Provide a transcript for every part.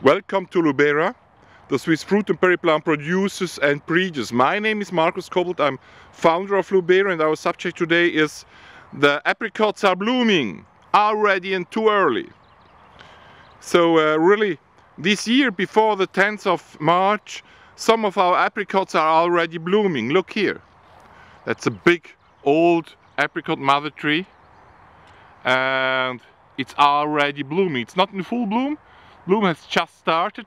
Welcome to Lubera, the Swiss fruit and berry plant producers and breeders. My name is Markus Kobelt, I'm founder of Lubera and our subject today is the apricots are blooming, already and too early. So uh, really, this year before the 10th of March, some of our apricots are already blooming. Look here. That's a big old apricot mother tree and it's already blooming. It's not in full bloom, bloom has just started.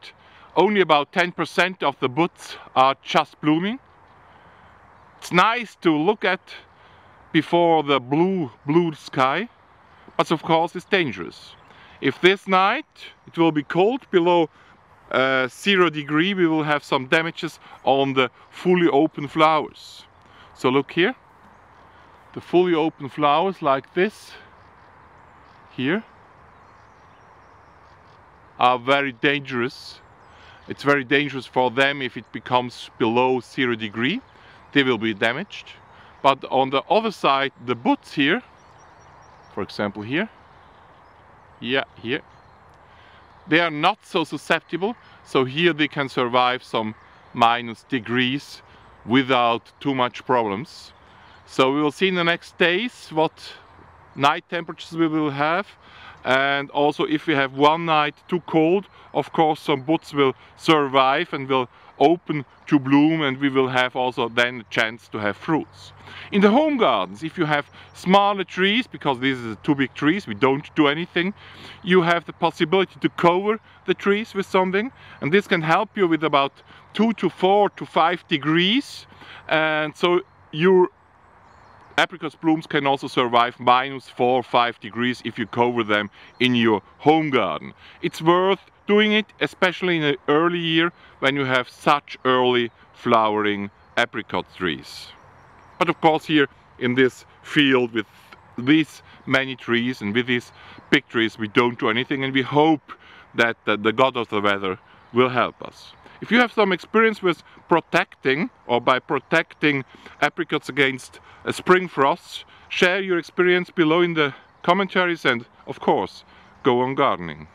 Only about 10% of the buds are just blooming. It's nice to look at before the blue, blue sky, but of course it's dangerous. If this night it will be cold below uh, zero degree, we will have some damages on the fully open flowers. So look here, the fully open flowers like this, here, are very dangerous. It's very dangerous for them if it becomes below zero degree. They will be damaged. But on the other side, the boots here, for example here, yeah, here, they are not so susceptible. So here they can survive some minus degrees without too much problems. So we will see in the next days what night temperatures we will have and also if we have one night too cold of course some buds will survive and will open to bloom and we will have also then a chance to have fruits. In the home gardens, if you have smaller trees, because these are too big trees, we don't do anything, you have the possibility to cover the trees with something and this can help you with about two to four to five degrees and so your apricot blooms can also survive minus 4 or 5 degrees if you cover them in your home garden. It's worth doing it, especially in the early year when you have such early flowering apricot trees. But of course here in this field with these many trees and with these big trees we don't do anything and we hope that the god of the weather will help us. If you have some experience with protecting or by protecting apricots against a spring frosts, share your experience below in the commentaries and of course go on gardening.